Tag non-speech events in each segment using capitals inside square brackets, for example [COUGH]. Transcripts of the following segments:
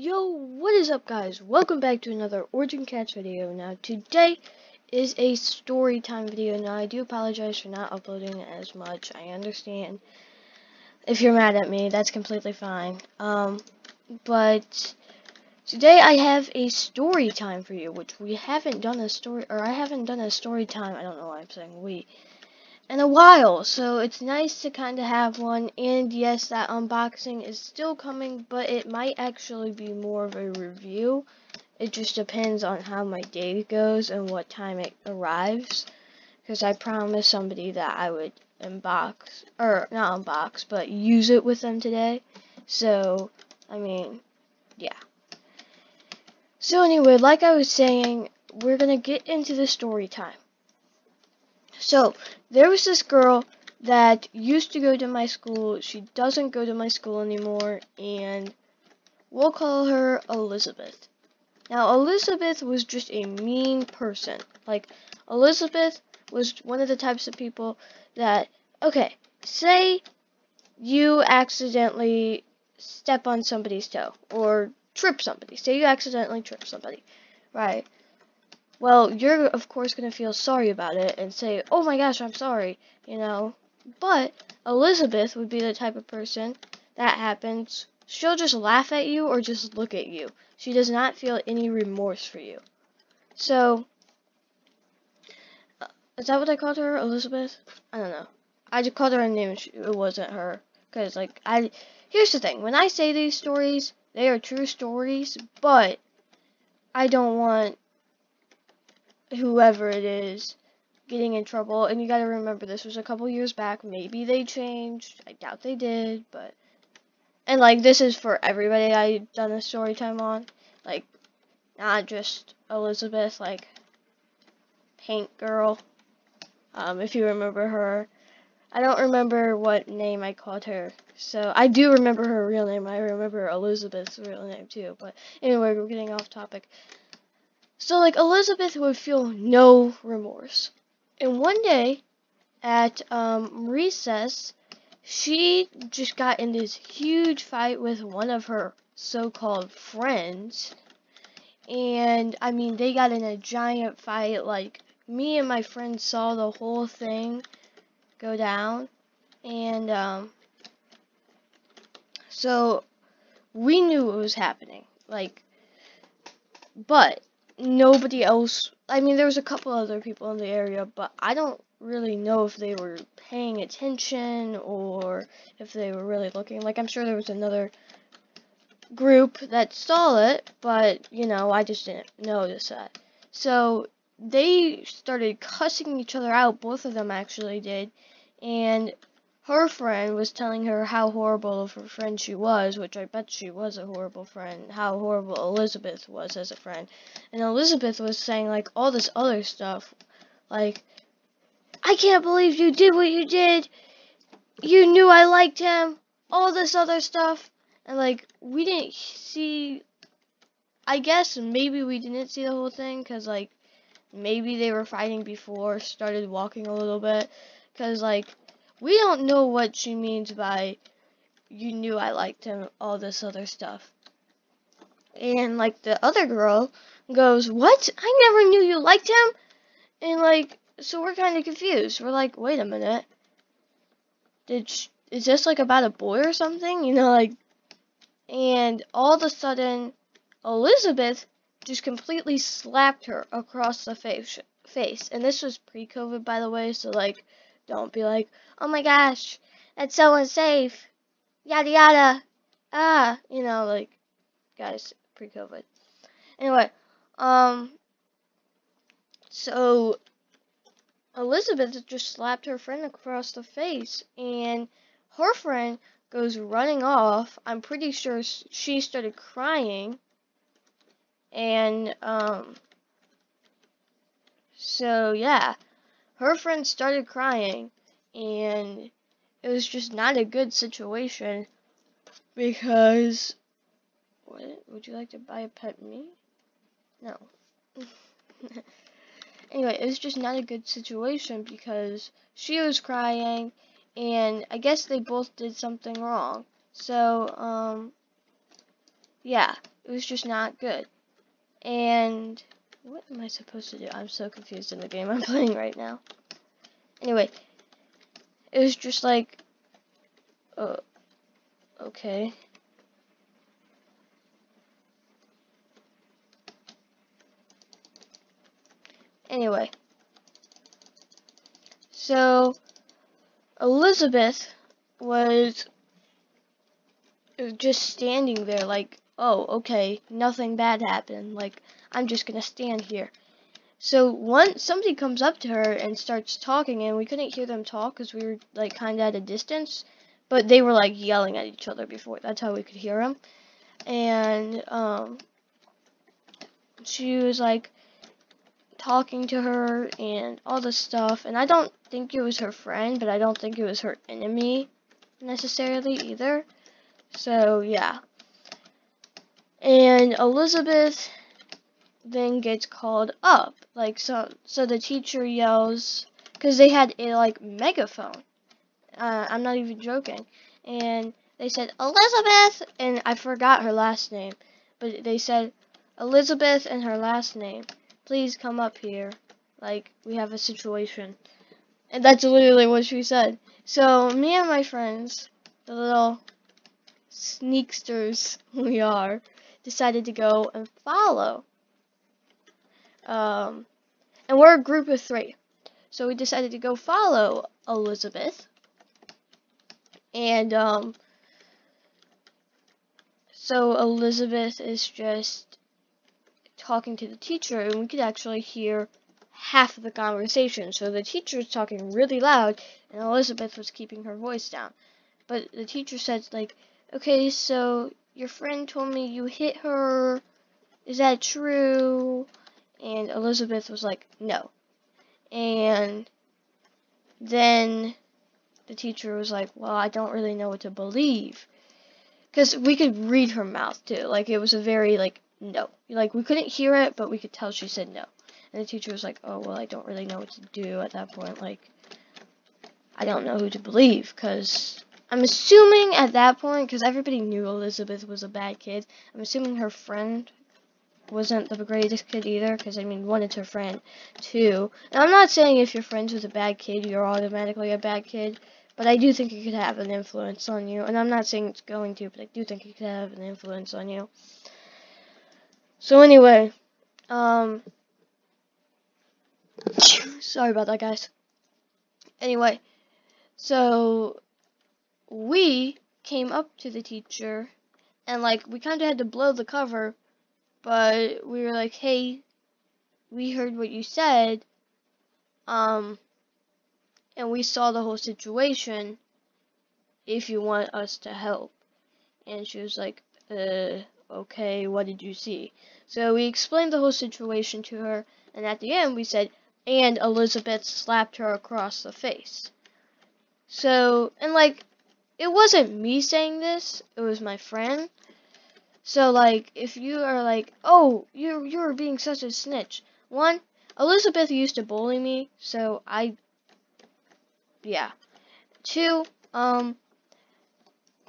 Yo, what is up guys? Welcome back to another Origin Cats video. Now today is a story time video. Now I do apologize for not uploading as much. I understand. If you're mad at me, that's completely fine. Um, but today I have a story time for you, which we haven't done a story, or I haven't done a story time, I don't know why I'm saying we, in a while, so it's nice to kind of have one. And yes, that unboxing is still coming, but it might actually be more of a review. It just depends on how my day goes and what time it arrives. Because I promised somebody that I would unbox, or not unbox, but use it with them today. So, I mean, yeah. So anyway, like I was saying, we're gonna get into the story time. So, there was this girl that used to go to my school. She doesn't go to my school anymore, and we'll call her Elizabeth. Now, Elizabeth was just a mean person. Like, Elizabeth was one of the types of people that, okay, say you accidentally step on somebody's toe or trip somebody. Say you accidentally trip somebody, right? Well, you're of course going to feel sorry about it and say, oh my gosh, I'm sorry, you know. But Elizabeth would be the type of person that happens. She'll just laugh at you or just look at you. She does not feel any remorse for you. So, uh, is that what I called her, Elizabeth? I don't know. I just called her a name. It wasn't her. Because, like, I. Here's the thing. When I say these stories, they are true stories, but I don't want whoever it is getting in trouble. And you gotta remember, this was a couple years back. Maybe they changed. I doubt they did, but. And, like, this is for everybody I've done a story time on. Like, not just Elizabeth, like, Paint Girl. Um, if you remember her. I don't remember what name I called her. So, I do remember her real name. I remember Elizabeth's real name, too. But, anyway, we're getting off topic. So, like, Elizabeth would feel no remorse. And one day, at um, recess, she just got in this huge fight with one of her so-called friends. And, I mean, they got in a giant fight. Like, me and my friend saw the whole thing go down. And, um, so, we knew what was happening. Like, but nobody else. I mean, there was a couple other people in the area, but I don't really know if they were paying attention or if they were really looking. Like, I'm sure there was another group that saw it, but, you know, I just didn't notice that. So, they started cussing each other out, both of them actually did, and her friend was telling her how horrible of a friend she was, which I bet she was a horrible friend, how horrible Elizabeth was as a friend. And Elizabeth was saying, like, all this other stuff. Like, I can't believe you did what you did. You knew I liked him. All this other stuff. And, like, we didn't see. I guess maybe we didn't see the whole thing because, like, maybe they were fighting before, started walking a little bit. Because, like, we don't know what she means by you knew I liked him, all this other stuff. And like the other girl goes, What? I never knew you liked him? And like, so we're kind of confused. We're like, Wait a minute. Did she, is this like about a boy or something? You know, like, and all of a sudden, Elizabeth just completely slapped her across the face. Face, and this was pre-COVID, by the way. So like, don't be like, oh my gosh, that's so unsafe. Yada yada. Ah, you know, like, guys, pre-COVID. Anyway, um, so Elizabeth just slapped her friend across the face, and her friend goes running off. I'm pretty sure she started crying, and um, so yeah her friend started crying and it was just not a good situation because what would you like to buy a pet me? No. [LAUGHS] anyway, it was just not a good situation because she was crying and I guess they both did something wrong. So, um yeah, It was just not good. And what am I supposed to do? I'm so confused in the game I'm [LAUGHS] playing right now. Anyway, it was just like, uh, okay. Anyway, so Elizabeth was just standing there like, oh, okay, nothing bad happened. Like, I'm just gonna stand here. So once somebody comes up to her and starts talking, and we couldn't hear them talk because we were like kind of at a distance, but they were like yelling at each other before. That's how we could hear them. And um, she was like talking to her and all this stuff. And I don't think it was her friend, but I don't think it was her enemy necessarily either. So yeah. And Elizabeth then gets called up. Like so so the teacher yells cuz they had a like megaphone. Uh, I'm not even joking. And they said Elizabeth and I forgot her last name, but they said Elizabeth and her last name. Please come up here. Like we have a situation. And that's literally what she said. So me and my friends, the little sneaksters [LAUGHS] we are, decided to go and follow um, and we're a group of three. So we decided to go follow Elizabeth. And um, so Elizabeth is just talking to the teacher, and we could actually hear half of the conversation. So the teacher was talking really loud, and Elizabeth was keeping her voice down. But the teacher said, like, okay, so your friend told me you hit her. Is that true? And Elizabeth was like, no. And then the teacher was like, well, I don't really know what to believe. Because we could read her mouth too. Like, it was a very, like, no. Like, we couldn't hear it, but we could tell she said no. And the teacher was like, oh, well, I don't really know what to do at that point. Like, I don't know who to believe. Because I'm assuming at that point, because everybody knew Elizabeth was a bad kid, I'm assuming her friend wasn't the greatest kid either, because I mean, one, it's her friend. Two, and I'm not saying if you're friends with a bad kid, you're automatically a bad kid, but I do think it could have an influence on you, and I'm not saying it's going to, but I do think it could have an influence on you. So anyway, um, sorry about that, guys. Anyway, so we came up to the teacher, and like we kind of had to blow the cover but we were like, hey, we heard what you said, um, and we saw the whole situation, if you want us to help. And she was like, uh, okay, what did you see? So we explained the whole situation to her, and at the end we said, and Elizabeth slapped her across the face. So, and like, it wasn't me saying this, it was my friend. So like if you are like, oh, you you're being such a snitch. One, Elizabeth used to bully me, so I yeah. Two, um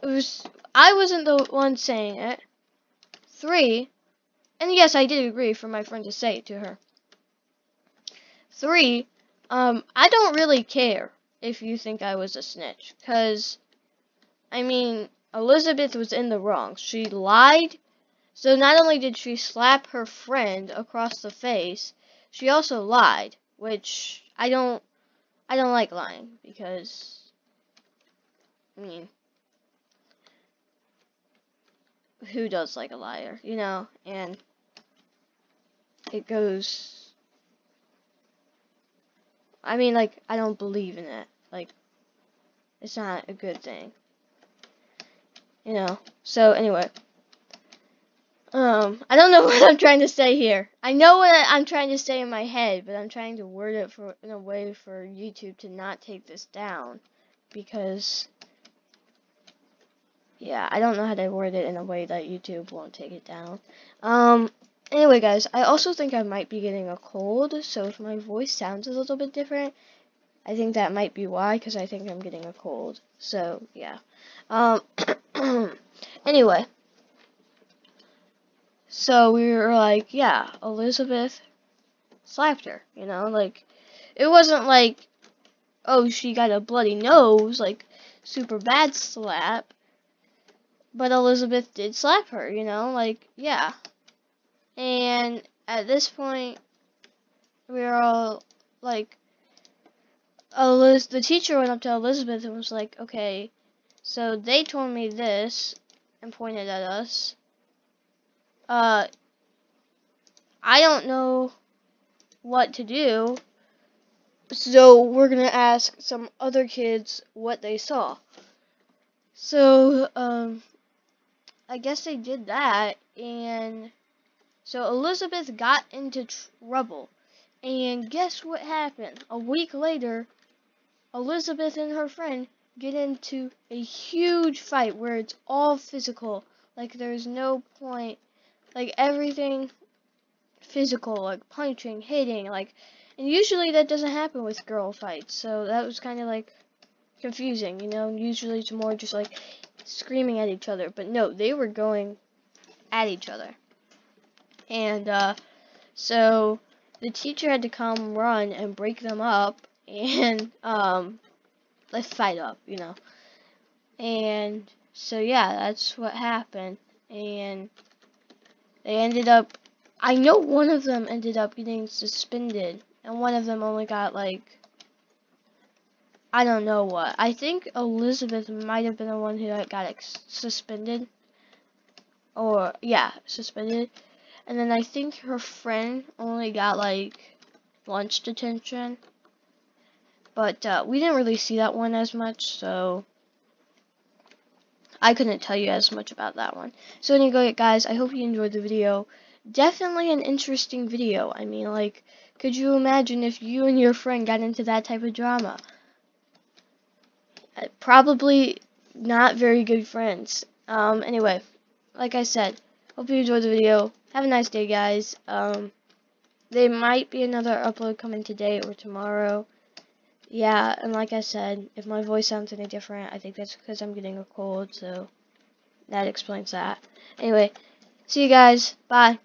it was I wasn't the one saying it. Three, and yes, I did agree for my friend to say it to her. Three, um, I don't really care if you think I was a snitch, cause I mean, Elizabeth was in the wrong. She lied. So not only did she slap her friend across the face, she also lied, which I don't I don't like lying because I mean who does like a liar, you know? And it goes I mean like I don't believe in it. Like it's not a good thing you know. So anyway, um, I don't know [LAUGHS] what I'm trying to say here. I know what I'm trying to say in my head, but I'm trying to word it for in a way for YouTube to not take this down, because yeah, I don't know how to word it in a way that YouTube won't take it down. Um, anyway, guys, I also think I might be getting a cold, so if my voice sounds a little bit different, I think that might be why, because I think I'm getting a cold. So, yeah. Um, [CLEARS THROAT] [CLEARS THROAT] anyway. So we were like, yeah, Elizabeth slapped her, you know, like it wasn't like oh she got a bloody nose, like super bad slap. But Elizabeth did slap her, you know, like yeah. And at this point we were all like Eliz the teacher went up to Elizabeth and was like, okay, so they told me this and pointed at us. Uh, I don't know what to do. So we're going to ask some other kids what they saw. So, um, I guess they did that. And so Elizabeth got into trouble. And guess what happened? A week later, Elizabeth and her friend get into a huge fight where it's all physical. Like there's no point, like everything physical, like punching, hitting, like, and usually that doesn't happen with girl fights. So that was kind of like confusing, you know. Usually it's more just like screaming at each other, but no, they were going at each other, and uh, so the teacher had to come run and break them up [LAUGHS] and um, let's fight up, you know. And so yeah, that's what happened. And they ended up. I know one of them ended up getting suspended, and one of them only got like. I don't know what. I think Elizabeth might have been the one who got suspended. Or, yeah, suspended. And then I think her friend only got like lunch detention. But uh, we didn't really see that one as much, so I couldn't tell you as much about that one. So anyway, guys, I hope you enjoyed the video. Definitely an interesting video. I mean, like, could you imagine if you and your friend got into that type of drama? Uh, probably not very good friends. Um, anyway, like I said, hope you enjoyed the video. Have a nice day, guys. Um, there might be another upload coming today or tomorrow yeah, and like I said, if my voice sounds any different, I think that's because I'm getting a cold, so that explains that. Anyway, see you guys. Bye.